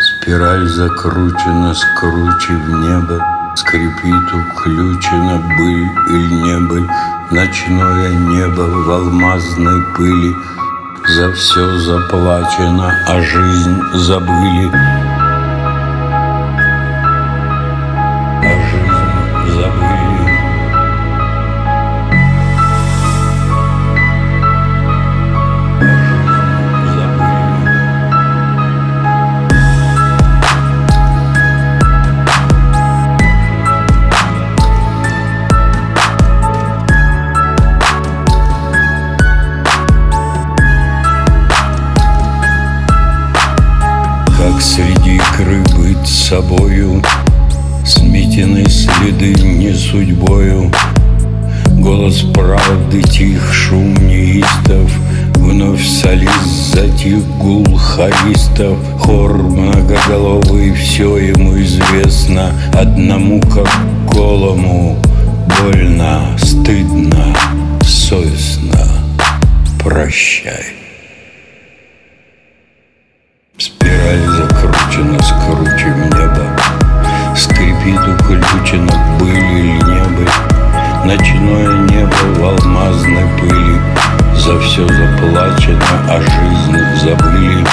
Спираль закручена, скруче в небо, Скрипит уключена быль или небыль, Ночное небо в алмазной пыли, За все заплачено, а жизнь забыли. Среди икры быть собою Сметены следы не судьбою. Голос правды тих, шум неистов Вновь солист затих гул хористов Хор многоголовый, все ему известно Одному как голому Больно, стыдно, совестно Прощай Скрипит уключена быль или не быть Ночное небо в алмазной пыли. За все заплачено, а жизнь забыли.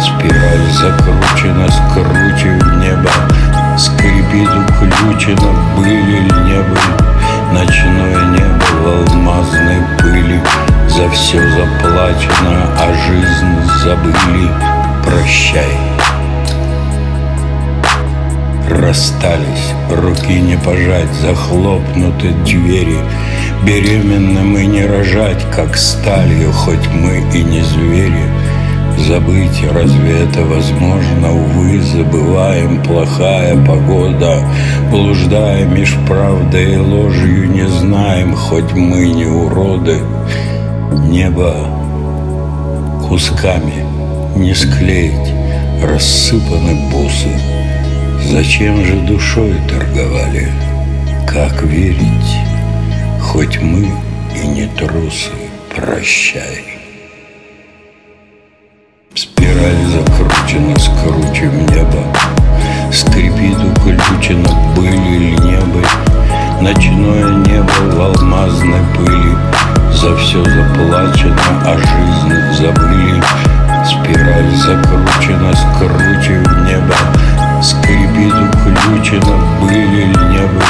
Спираль закручена, скруче в небо. Скрипит уключена быль или не быть Ночное небо в алмазной пыли. За все заплачено, а жизнь забыли. Прощай Расстались, руки не пожать, захлопнуты двери. Беременным и не рожать, как сталью, хоть мы и не звери. Забыть, разве это возможно? Увы, забываем, плохая погода. Блуждая меж правдой и ложью, не знаем, хоть мы не уроды. Небо кусками не склеить, рассыпаны бусы Зачем же душой торговали? Как верить? Хоть мы и не трусы, прощай. Спираль закручена, скруче в небо, Скрипит уключена быль или небо, Ночное небо в алмазной пыли, За все заплачено, а жизнь забыли. Спираль закручена, в небо, Скрипит уключена быль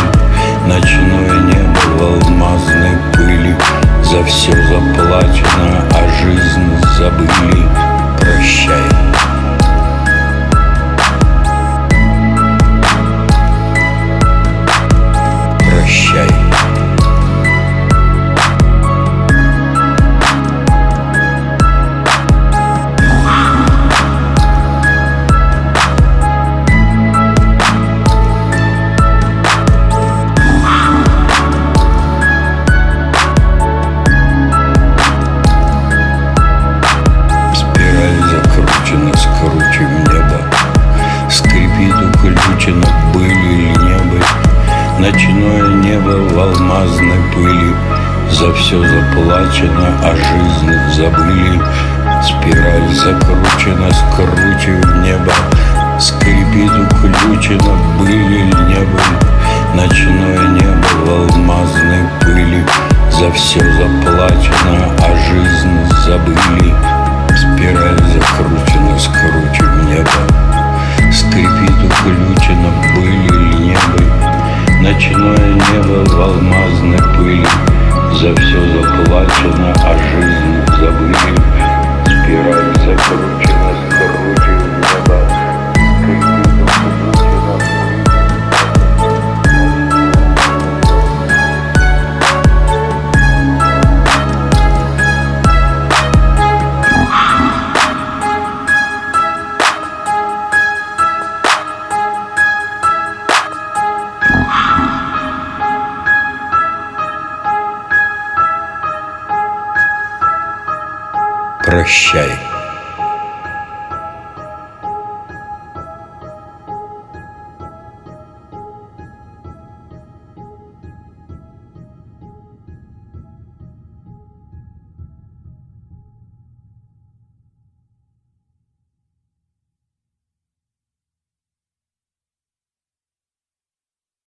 Ночное небо в алмазной пыли. За все заплачено, а жизнь забыли. Спираль закручена, скруче в небо. Скрипит уключена быль или небо. Ночное небо в алмазной пыли. За все заплачено, а жизнь забыли заплачено, Прощай.